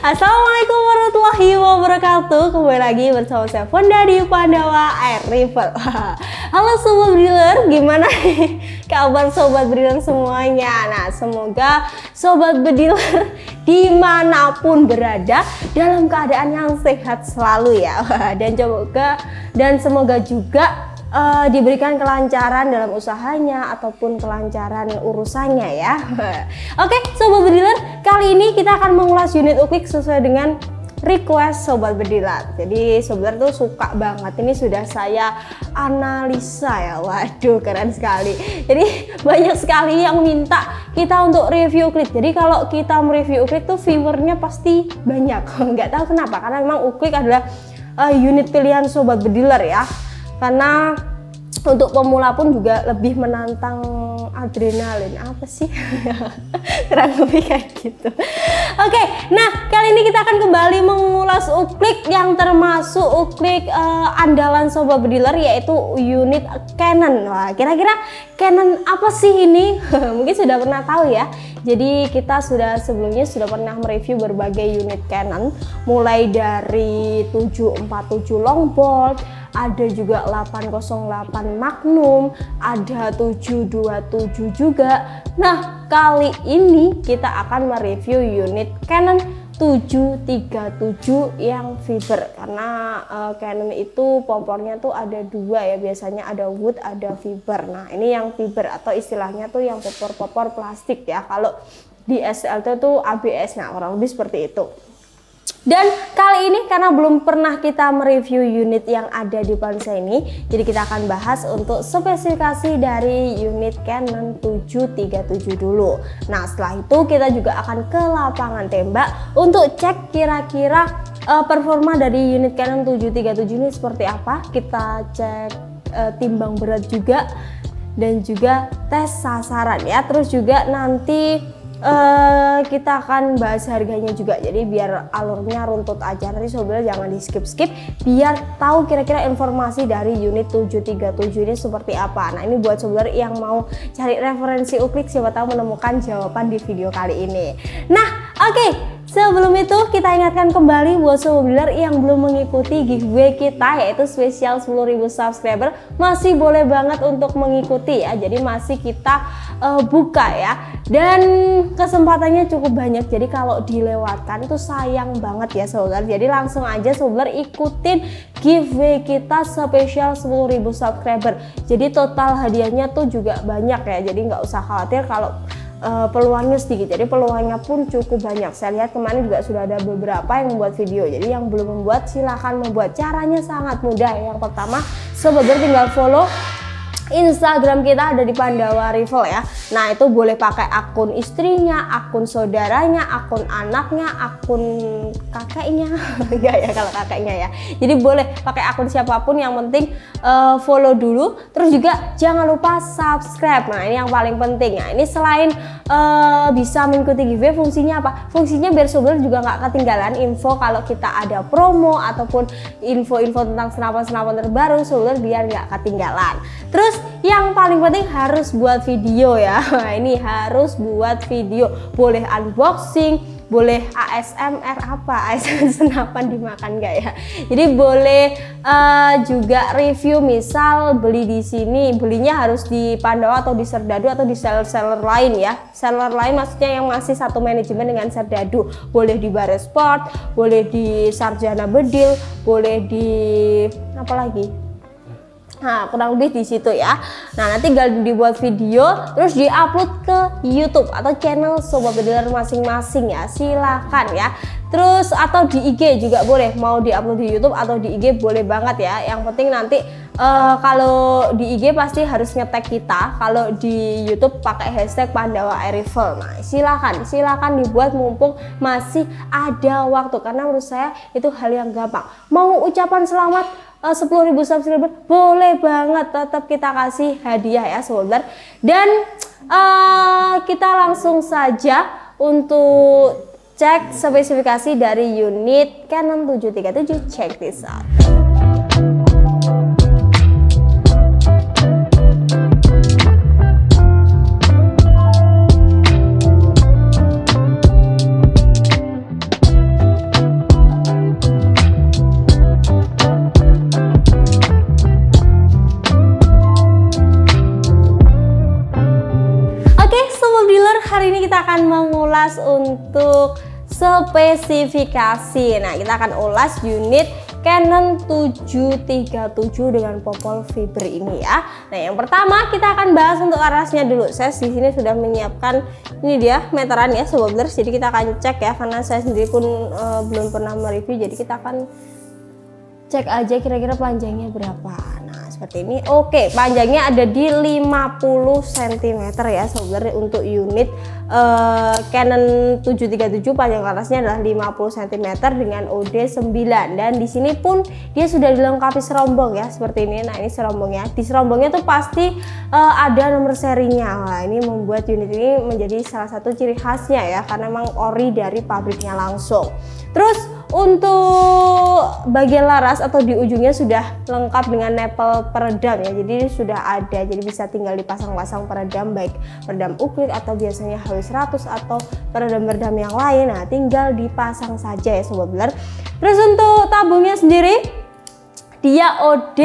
Assalamualaikum warahmatullahi wabarakatuh. Kembali lagi bersama saya Fonda di Pandawa Air River Halo Sobat Breeder, gimana kabar Sobat Breeder semuanya? Nah semoga Sobat Breeder di mana pun berada dalam keadaan yang sehat selalu ya. Dan semoga, dan semoga juga uh, diberikan kelancaran dalam usahanya ataupun kelancaran urusannya ya. Oke, sobat bediler, kali ini kita akan mengulas unit uklik sesuai dengan request sobat bediler. Jadi sobat tuh suka banget. Ini sudah saya analisa ya. Waduh, keren sekali. Jadi banyak sekali yang minta kita untuk review uklik. Jadi kalau kita mereview uklik tuh viewernya pasti banyak. Nggak tahu kenapa karena memang uklik adalah uh, unit pilihan sobat bediler ya. Karena untuk pemula pun juga lebih menantang adrenalin apa sih? Kurang lebih kayak gitu. Oke nah kali ini kita akan kembali mengulas uklik yang termasuk uklik uh, andalan sobat bediler yaitu unit Canon. Wah kira-kira Canon apa sih ini? Mungkin sudah pernah tahu ya. Jadi kita sudah sebelumnya sudah pernah mereview berbagai unit Canon. Mulai dari 747 long bolt ada juga 808 Magnum, ada 727 juga. Nah, kali ini kita akan mereview unit Canon 737 yang fiber. Karena uh, Canon itu pompornya tuh ada dua ya biasanya ada wood ada fiber. Nah ini yang fiber atau istilahnya tuh yang popor-popor plastik ya kalau di SLT tuh ABS nah orang lebih seperti itu dan kali ini karena belum pernah kita mereview unit yang ada di ponsel ini, jadi kita akan bahas untuk spesifikasi dari unit Canon 737 dulu. Nah, setelah itu kita juga akan ke lapangan tembak untuk cek kira-kira uh, performa dari unit Canon 737 ini seperti apa. Kita cek uh, timbang berat juga dan juga tes sasaran ya. Terus juga nanti uh, kita akan bahas harganya juga. Jadi biar alurnya runtut aja. Nanti sobat jangan di skip skip. Biar tahu kira-kira informasi dari unit 737 ini seperti apa. Nah ini buat sobat yang mau cari referensi uklik siapa tahu menemukan jawaban di video kali ini. Nah oke. okay. Sebelum itu kita ingatkan kembali buat sobat yang belum mengikuti giveaway kita yaitu spesial 10.000 subscriber masih boleh banget untuk mengikuti ya. Jadi masih kita uh, buka ya. Dan kesempatannya cukup banyak. Jadi kalau dilewatkan itu sayang banget ya sobat. Jadi langsung aja sobat ikutin giveaway kita spesial 10.000 subscriber. Jadi total hadiahnya tuh juga banyak ya. Jadi nggak usah khawatir kalau uh, peluangnya sedikit. Jadi peluangnya pun cukup banyak. Saya lihat kemarin juga sudah ada beberapa yang membuat video. Jadi yang belum membuat silahkan membuat. Caranya sangat mudah. Yang pertama sebagai tinggal follow Instagram kita ada di Pandawa Rival ya. Nah itu boleh pakai akun istrinya, akun saudaranya, akun anaknya, akun kakeknya. Enggak ya kalau kakeknya ya. Jadi boleh pakai akun siapa pun yang penting uh, follow dulu. Terus juga jangan lupa subscribe. Nah ini yang paling penting. Nah ini selain uh, bisa mengikuti giveaway, fungsinya apa? Fungsinya biar sobat juga nggak ketinggalan info kalau kita ada promo ataupun info-info tentang senapan-senapan terbaru, sobat biar nggak ketinggalan. Terus yang paling penting harus buat video ya. Nah, ini harus buat video. Boleh unboxing boleh ASMR apa? ASMR senapan dimakan gak ya? Jadi boleh uh, juga review. Misal beli di sini belinya harus di Pandawa atau di Serdadu atau di seller-seller lain ya. Seller lain maksudnya yang masih satu manajemen dengan Serdadu. Boleh di Baresport boleh di Sarjana Bedil boleh di apa lagi Nah, kurang lebih di situ ya. Nah, nanti tinggal dibuat video terus diupload ke YouTube atau channel Sobat Bediler masing-masing ya. Silakan ya. Terus atau di IG juga boleh. Mau diupload di YouTube atau di IG boleh banget ya. Yang penting nanti uh, kalau di IG pasti harus ngetek kita. Kalau di YouTube pakai hashtag Pandawa Air Rifle. Nah, silakan, silakan dibuat mumpung masih ada waktu karena menurut saya itu hal yang gampang. Mau ucapan selamat uh, 10.000 subscriber boleh banget tetap kita kasih hadiah ya sobat dan uh, kita langsung saja untuk cek spesifikasi dari unit Canon 737 check this out bahas untuk spesifikasi. Nah, kita akan ulas unit Canon 737 dengan popol fiber ini ya. Nah, yang pertama kita akan bahas untuk arasnya dulu. Saya di sini sudah menyiapkan ini dia meteran ya sobat Jadi kita akan cek ya karena saya sendiri pun uh, belum pernah mereview jadi kita akan cek aja kira-kira panjangnya berapa seperti ini. Oke panjangnya ada di 50 cm ya sebenarnya untuk unit. Uh, Canon 737 panjang kerasnya adalah 50 cm dengan OD 9 dan di sini pun dia sudah dilengkapi serombong ya seperti ini. Nah ini serombongnya. Di serombongnya tuh pasti uh, ada nomor serinya. Nah ini membuat unit ini menjadi salah satu ciri khasnya ya karena memang ori dari pabriknya langsung. Terus untuk bagian laras atau di ujungnya sudah lengkap dengan nepel peredam ya. Jadi sudah ada. Jadi bisa tinggal dipasang-pasang peredam baik peredam uklit atau biasanya HW100 atau peredam-peredam yang lain. Nah, tinggal dipasang saja ya sobat beler. Terus untuk tabungnya sendiri dia OD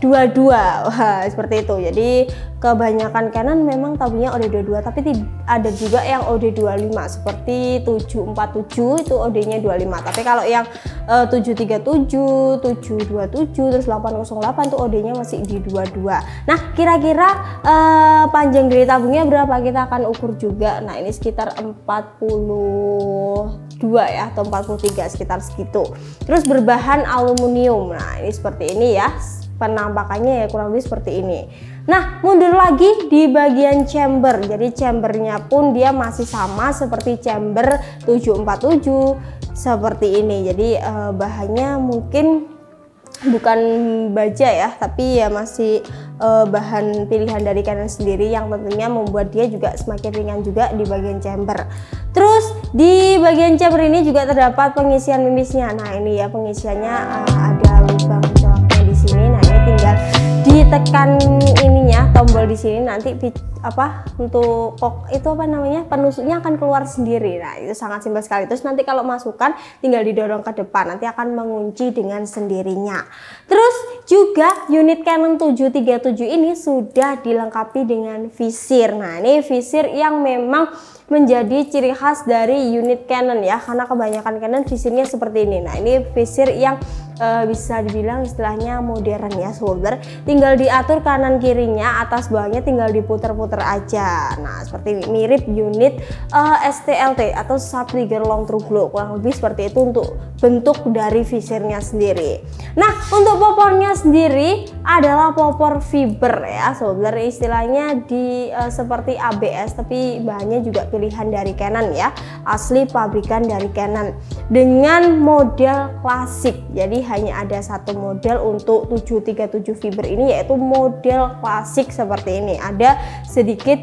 22 Wah, seperti itu jadi kebanyakan Canon memang tabungnya OD22 tapi ada juga yang OD25 seperti 747 itu OD-nya 25 tapi kalau yang uh, 737 727 terus 808 itu OD-nya masih di 22 nah kira-kira uh, panjang dari tabungnya berapa? Kita akan ukur juga. Nah ini sekitar 42 ya atau 43 sekitar segitu. Terus berbahan aluminium. Nah ini seperti ini ya penampakannya ya kurang lebih seperti ini. Nah mundur lagi di bagian chamber. Jadi chambernya pun dia masih sama seperti chamber 747 seperti ini. Jadi eh, bahannya mungkin bukan baja ya tapi ya masih uh, bahan pilihan dari Canon sendiri yang tentunya membuat dia juga semakin ringan juga di bagian chamber. Terus di bagian chamber ini juga terdapat pengisian mimisnya. Nah ini ya pengisiannya uh, ada ditekan ininya tombol di sini nanti apa untuk kok itu apa namanya penusuknya akan keluar sendiri. Nah itu sangat simpel sekali. Terus nanti kalau masukkan tinggal didorong ke depan nanti akan mengunci dengan sendirinya. Terus juga unit Canon 737 ini sudah dilengkapi dengan visir. Nah ini visir yang memang menjadi ciri khas dari unit Canon ya karena kebanyakan Canon visirnya seperti ini. Nah ini visir yang uh, bisa dibilang istilahnya modern ya solder tinggal diatur kanan kirinya atas bawahnya tinggal diputer-puter aja. Nah seperti ini mirip unit uh, eh, STLT atau sub trigger long true glow kurang lebih seperti itu untuk bentuk dari visirnya sendiri. Nah untuk popornya sendiri adalah popor fiber ya solder istilahnya di uh, seperti ABS tapi bahannya juga pilihan dari Canon ya. Asli pabrikan dari Canon. Dengan model klasik. Jadi hanya ada satu model untuk 737 fiber ini yaitu model klasik seperti ini. Ada sedikit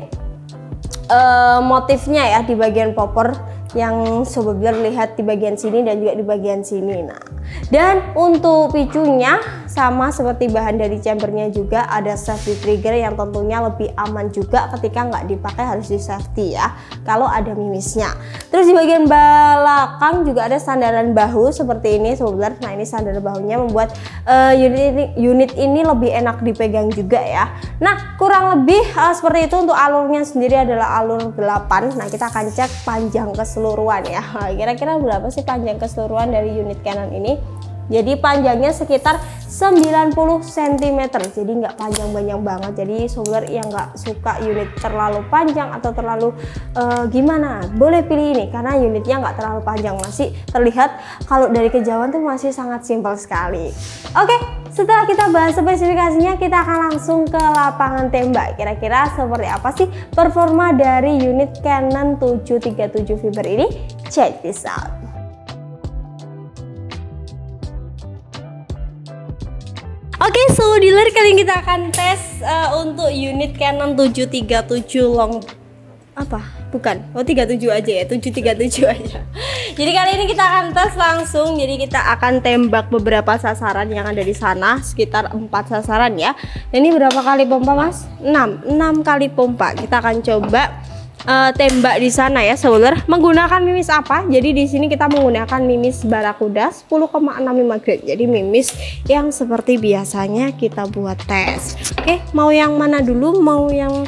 uh, motifnya ya di bagian popor yang sobat lihat di bagian sini dan juga di bagian sini nah. Dan untuk picunya sama seperti bahan dari chambernya juga ada safety trigger yang tentunya lebih aman juga ketika nggak dipakai harus di safety ya kalau ada mimisnya. Terus di bagian belakang juga ada sandaran bahu seperti ini sobat nah ini sandaran bahunya membuat uh, unit ini unit ini lebih enak dipegang juga ya. Nah kurang lebih uh, seperti itu untuk alurnya sendiri adalah alur 8 nah kita akan cek panjang keseluruhan ya. Kira-kira berapa sih panjang keseluruhan dari unit Canon ini? Jadi panjangnya sekitar 90 cm jadi nggak panjang banyak banget. Jadi solar yang nggak suka unit terlalu panjang atau terlalu uh, gimana? Boleh pilih ini karena unitnya nggak terlalu panjang. Masih terlihat kalau dari kejauhan tuh masih sangat simpel sekali. Oke setelah kita bahas spesifikasinya kita akan langsung ke lapangan tembak. Kira-kira seperti apa sih performa dari unit Canon 737 Fiber ini? Check this out. Oke, okay, so dealer kali ini kita akan tes uh, untuk unit Canon 737 long apa? Bukan. Oh, 37 aja ya. 737 aja. Jadi kali ini kita akan tes langsung. Jadi kita akan tembak beberapa sasaran yang ada di sana, sekitar 4 sasaran ya. Ini berapa kali pompa, Mas? 6. 6 kali pompa. Kita akan coba uh, tembak di sana ya saudara menggunakan mimis apa jadi di sini kita menggunakan mimis barakuda 10,65 grade jadi mimis yang seperti biasanya kita buat tes oke mau yang mana dulu mau yang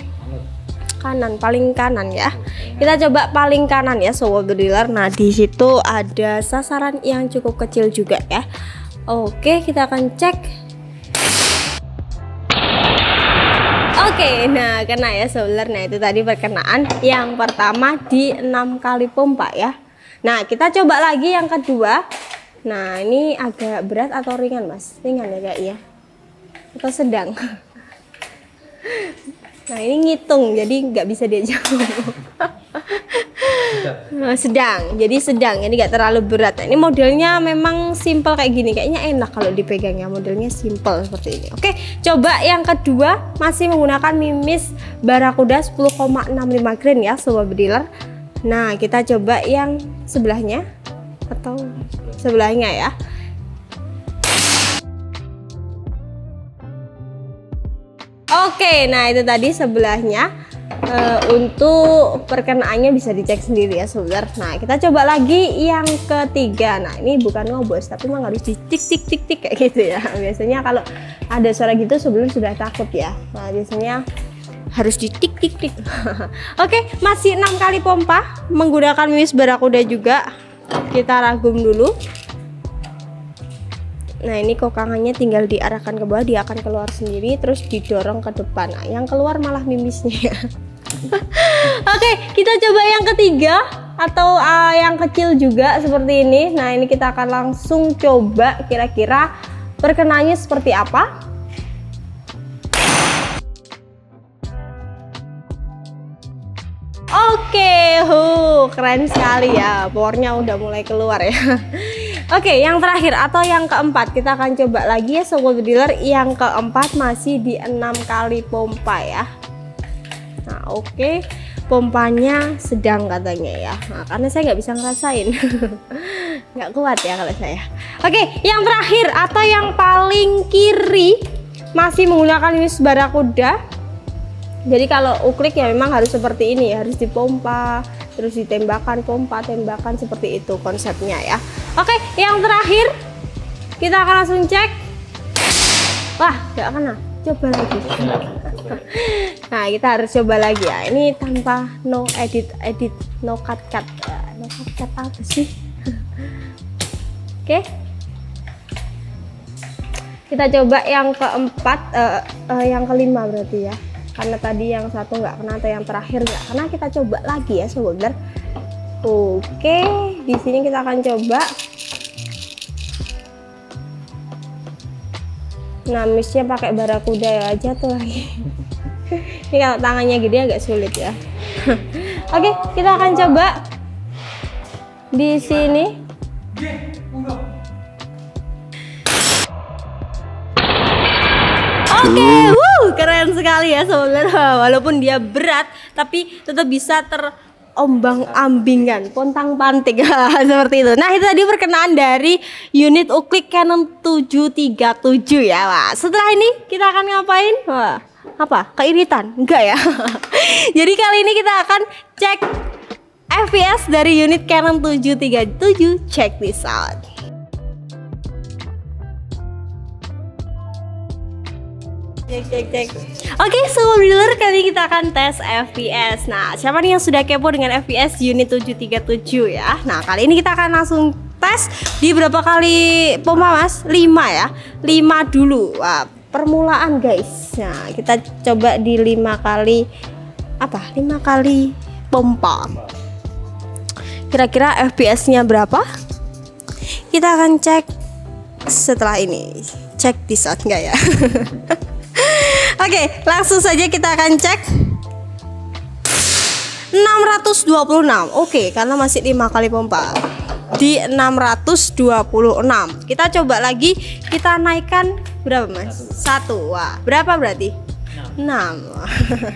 kanan paling kanan ya kita coba paling kanan ya sobat dealer nah di situ ada sasaran yang cukup kecil juga ya oke kita akan cek Oke, nah kena ya solar. Nah itu tadi perkenaan yang pertama di enam kali pompa ya. Nah kita coba lagi yang kedua. Nah ini agak berat atau ringan mas? Ringan ya kak ya? Atau sedang? Nah ini ngitung jadi nggak bisa dia jawab. Nah, sedang, jadi sedang, jadi nggak terlalu berat. Nah, ini modelnya memang simple kayak gini, kayaknya enak kalau dipegangnya. Modelnya simple seperti ini. Oke, coba yang kedua masih menggunakan mimis barakuda 10,65 grain ya, sobat bediler. Nah kita coba yang sebelahnya atau sebelahnya ya. Oke, nah itu tadi sebelahnya uh, untuk perkenaannya bisa dicek sendiri ya saudara. Nah kita coba lagi yang ketiga. Nah ini bukan ngobos tapi memang harus di tik tik tik tik kayak gitu ya. Biasanya kalau ada suara gitu sebelum sudah takut ya. Nah biasanya harus di tik tik tik. Oke masih enam kali pompa menggunakan mimis barakuda juga. Kita ragum dulu. Nah ini kokangannya tinggal diarahkan ke bawah dia akan keluar sendiri terus didorong ke depan nah, yang keluar malah mimisnya Oke kita coba yang ketiga atau uh, yang kecil juga seperti ini Nah ini kita akan langsung coba kira-kira perkenanya seperti apa Oke, huh, keren sekali ya. Powernya udah mulai keluar ya. Oke, yang terakhir atau yang keempat kita akan coba lagi ya sobat dealer. Yang keempat masih di enam kali pompa ya. Nah, oke. Pompanya sedang katanya ya. Nah, karena saya nggak bisa ngerasain. nggak kuat ya kalau saya. Oke, yang terakhir atau yang paling kiri masih menggunakan Miss Barakuda jadi kalau uklik ya memang harus seperti ini ya harus dipompa terus ditembakkan pompa tembakan seperti itu konsepnya ya oke yang terakhir kita akan langsung cek. Wah nggak kena. Coba lagi. Nah kita harus coba lagi ya. Ini tanpa no edit edit no cut cut. No cut cut apa sih? Oke. Kita coba yang keempat uh, uh, yang kelima berarti ya. Karena tadi yang satu nggak kena atau yang terakhir nggak kena kita coba lagi ya sobat oke di sini kita akan coba nah misnya pakai barakuda ya aja tuh lagi. Ini kalau tangannya gede agak sulit ya. Oke kita akan coba di sini. Oke keren sekali ya sebenarnya. Walaupun dia berat tapi tetap bisa terombang ambingan. Pontang panting seperti itu. Nah itu tadi perkenaan dari unit uklik Canon 737 ya Wah. setelah ini kita akan ngapain? Wah, apa? Keiritan? Enggak ya. Jadi kali ini kita akan cek FPS dari unit Canon 737 check this out Cek cek cek. Oke, okay, so dealer kali kita akan tes FPS. Nah, siapa nih yang sudah kepo dengan FPS unit 737 ya? Nah, kali ini kita akan langsung tes di berapa kali pompa Mas? 5 ya. 5 dulu. Wah, permulaan guys. Nah, kita coba di 5 kali apa? 5 kali pompa. Kira-kira FPS-nya berapa? Kita akan cek setelah ini. Cek di saat enggak ya? Oke, langsung saja kita akan cek. 626. Oke, karena masih 5 kali pompa. Di 626. Kita coba lagi, kita naikkan berapa, Mas? Satu. Wah, berapa berarti? 6.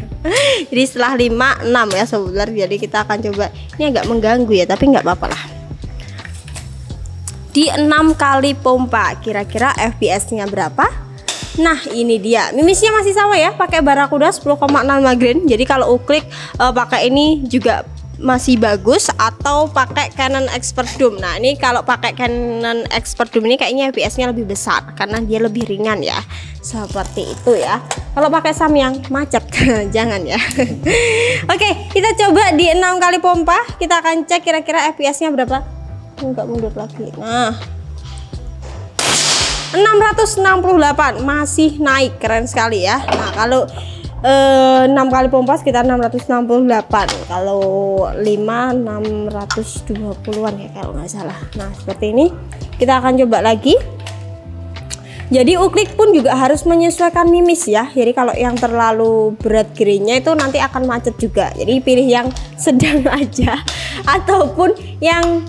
jadi setelah 5 6 ya sobat jadi kita akan coba ini agak mengganggu ya tapi nggak apa-apa lah di 6 kali pompa kira-kira FPS nya berapa Nah ini dia mimisnya masih sama ya pakai barakuda 10,65 grain jadi kalau uklik uh, pakai ini juga masih bagus atau pakai Canon Expert Zoom. Nah, ini kalau pakai Canon Expert Zoom ini kayaknya FPS-nya lebih besar karena dia lebih ringan ya. Seperti itu ya. Kalau pakai Samyang macet, jangan ya. Oke, kita coba di 6 kali pompa. Kita akan cek kira-kira FPS-nya berapa. Enggak mundur lagi. Nah, 668 masih naik keren sekali ya. Nah kalau eh, 6 kali pompa sekitar 668 kalau 5 620an ya kalau nggak salah. Nah seperti ini. Kita akan coba lagi. Jadi uklik pun juga harus menyesuaikan mimis ya. Jadi kalau yang terlalu berat greennya itu nanti akan macet juga. Jadi pilih yang sedang aja ataupun yang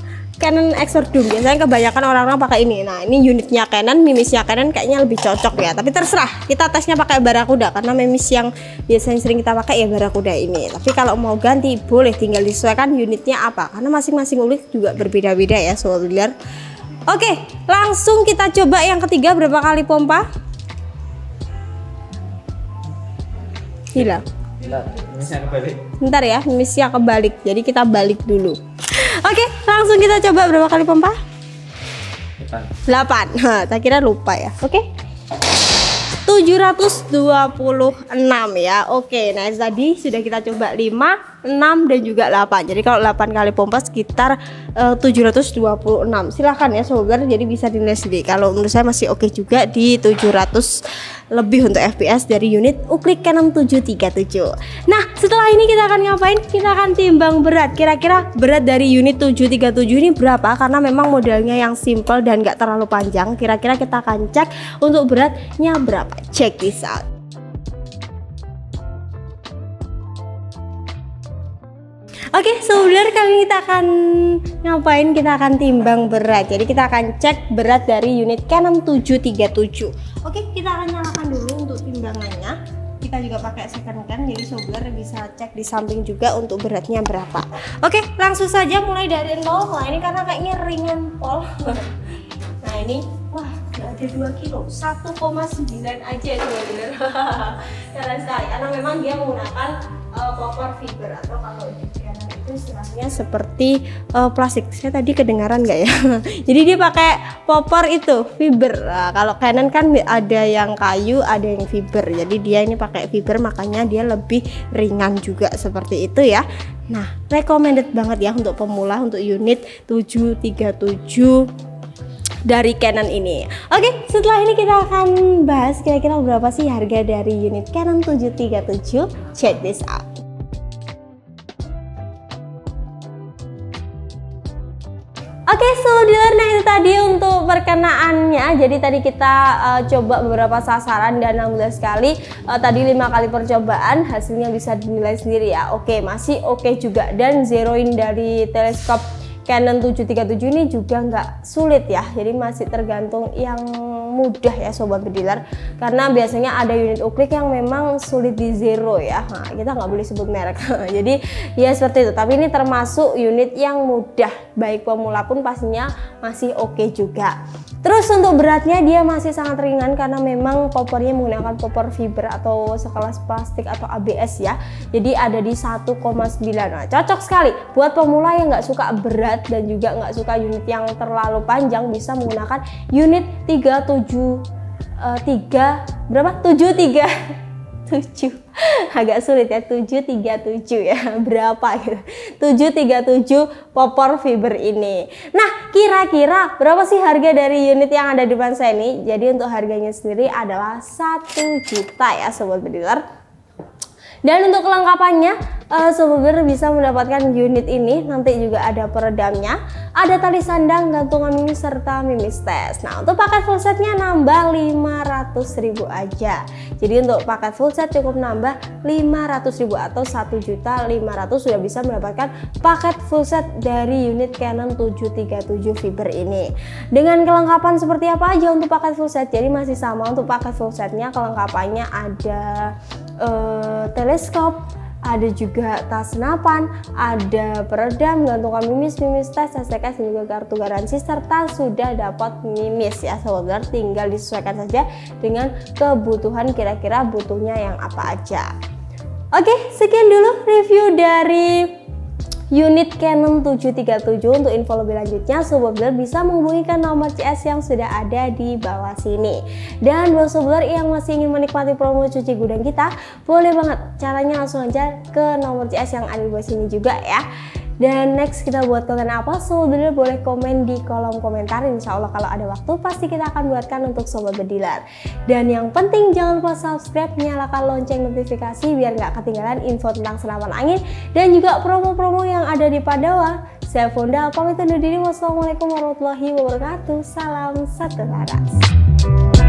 Canon Expert Doom. Biasanya kebanyakan orang-orang pakai ini. Nah ini unitnya Canon mimisnya Canon kayaknya lebih cocok ya. Tapi terserah kita tesnya pakai Barakuda karena mimis yang biasanya sering kita pakai ya Barakuda ini. Tapi kalau mau ganti boleh tinggal disesuaikan unitnya apa. Karena masing-masing ulik juga berbeda-beda ya soal dealer oke langsung kita coba yang ketiga. Berapa kali pompa? Hilang Bentar ya, mimisnya kebalik. Jadi kita balik dulu. Oke, langsung kita coba berapa kali pompa? 8. 8. tak kira lupa ya. Oke. 726 ya. Oke, nah tadi sudah kita coba 5, 6 dan juga 8. Jadi kalau 8 kali pompa sekitar uh, 726. Silahkan ya sobat jadi bisa dinilai sendiri. Kalau menurut saya masih oke juga di 700 lebih untuk FPS dari unit Uklik Canon 737 Nah setelah ini kita akan ngapain? Kita akan timbang berat Kira-kira berat dari unit 737 ini berapa? Karena memang modelnya yang simple dan gak terlalu panjang Kira-kira kita akan cek untuk beratnya berapa Check this out Oke, okay, sebenarnya kali ini kita akan ngapain? Kita akan timbang berat. Jadi kita akan cek berat dari unit Canon 737. Oke, kita akan nyalakan dulu untuk timbangannya. Kita juga pakai second cam, jadi sobat bisa cek di samping juga untuk beratnya berapa. Oke, langsung saja mulai dari nol. Nah ini karena kayaknya ringan pol. nah ini, wah ada 2 kilo, 1,9 aja benar-benar. Keren sekali, karena memang dia menggunakan uh, popor fiber atau kalau itu istilahnya seperti uh, plastik. Saya tadi kedengaran nggak ya? Jadi dia pakai popor itu fiber. Nah, kalau Canon kan ada yang kayu, ada yang fiber. Jadi dia ini pakai fiber makanya dia lebih ringan juga seperti itu ya. Nah, recommended banget ya untuk pemula untuk unit 737 dari Canon ini. Oke, setelah ini kita akan bahas kira-kira berapa sih harga dari unit Canon 737. Check this out. Oke, okay, so dealer, nah itu tadi untuk perkenaannya. Jadi tadi kita uh, coba beberapa sasaran dan 16 kali. Uh, tadi lima kali percobaan, hasilnya bisa dinilai sendiri ya. Oke, okay, masih oke okay juga dan zeroin dari teleskop Canon 737 ini juga nggak sulit ya jadi masih tergantung yang mudah ya sobat bediler karena biasanya ada unit uklik yang memang sulit di zero ya. Nah, kita nggak boleh sebut merek. Jadi ya seperti itu. Tapi ini termasuk unit yang mudah. Baik pemula pun pastinya masih oke okay juga terus untuk beratnya dia masih sangat ringan karena memang popornya menggunakan popor fiber atau sekelas plastik atau ABS ya. Jadi ada di 1,9 nah cocok sekali. Buat pemula yang nggak suka berat dan juga nggak suka unit yang terlalu panjang bisa menggunakan unit 37 uh, 3 berapa? 73 7 agak sulit ya 737 ya. Berapa gitu? 737 popor fiber ini. Nah kira-kira berapa sih harga dari unit yang ada di depan saya ini? Jadi untuk harganya sendiri adalah 1 juta ya sobat bediler dan untuk kelengkapannya uh, bisa mendapatkan unit ini. Nanti juga ada peredamnya ada tali sandang gantungan mimis serta mimis tes nah untuk paket full setnya nambah 500.000 aja. Jadi untuk paket full set cukup nambah 500.000 atau 1 juta 500 sudah bisa mendapatkan paket full set dari unit Canon 737 fiber ini. Dengan kelengkapan seperti apa aja untuk paket full set? Jadi masih sama untuk paket full setnya kelengkapannya ada uh, teleskop ada juga tas senapan, ada peredam, gantungan mimis, mimis tes, STK, dan juga kartu garansi serta sudah dapat mimis ya sobat tinggal disesuaikan saja dengan kebutuhan kira-kira butuhnya yang apa aja. Oke, sekian dulu review dari unit Canon 737 untuk info lebih lanjutnya Sobat bisa menghubungi ke nomor CS yang sudah ada di bawah sini. Dan buat Sobat yang masih ingin menikmati promo cuci gudang kita boleh banget. Caranya langsung aja ke nomor CS yang ada di bawah sini juga ya dan next kita buat konten apa, Sobat Bediler boleh komen di kolom komentar. Insya Allah kalau ada waktu pasti kita akan buatkan untuk Sobat Bediler. Dan yang penting jangan lupa subscribe, nyalakan lonceng notifikasi biar nggak ketinggalan info tentang senapan angin dan juga promo-promo yang ada di Padawa. Saya Fonda, pamit undur diri. Wassalamualaikum warahmatullahi wabarakatuh. Salam satu laras.